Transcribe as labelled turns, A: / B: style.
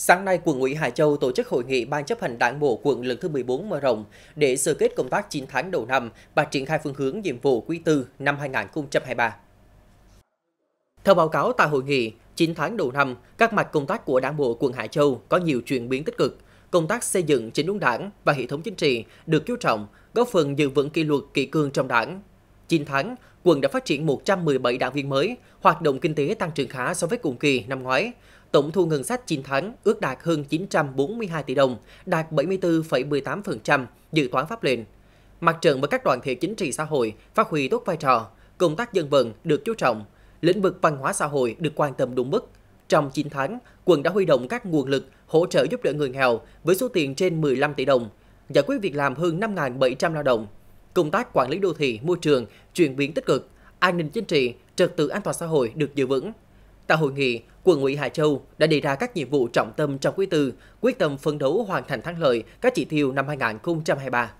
A: Sáng nay, quận ủy Hải Châu tổ chức hội nghị Ban chấp hành Đảng bộ quận lần thứ 14 mở rộng để sơ kết công tác 9 tháng đầu năm và triển khai phương hướng nhiệm vụ quý tư năm 2023. Theo báo cáo tại hội nghị, 9 tháng đầu năm, các mặt công tác của Đảng bộ quận Hải Châu có nhiều chuyển biến tích cực. Công tác xây dựng chính đốn đảng và hệ thống chính trị được chú trọng, góp phần giữ vững kỷ luật kỷ cương trong đảng. 9 tháng, quận đã phát triển 117 đảng viên mới, hoạt động kinh tế tăng trưởng khá so với cùng kỳ năm ngoái. Tổng thu ngân sách 9 tháng ước đạt hơn 942 tỷ đồng, đạt 74,18% dự toán pháp lệnh. Mặt trận và các đoàn thể chính trị xã hội phát huy tốt vai trò, công tác dân vận được chú trọng, lĩnh vực văn hóa xã hội được quan tâm đúng mức. Trong 9 tháng, quận đã huy động các nguồn lực hỗ trợ giúp đỡ người nghèo với số tiền trên 15 tỷ đồng, giải quyết việc làm hơn 5.700 lao động. Công tác quản lý đô thị, môi trường chuyển biến tích cực, an ninh chính trị, trật tự an toàn xã hội được giữ vững. Tại hội nghị, quận ủy Hà Châu đã đề ra các nhiệm vụ trọng tâm trong quý tư, quyết tâm phấn đấu hoàn thành thắng lợi các chỉ tiêu năm 2023.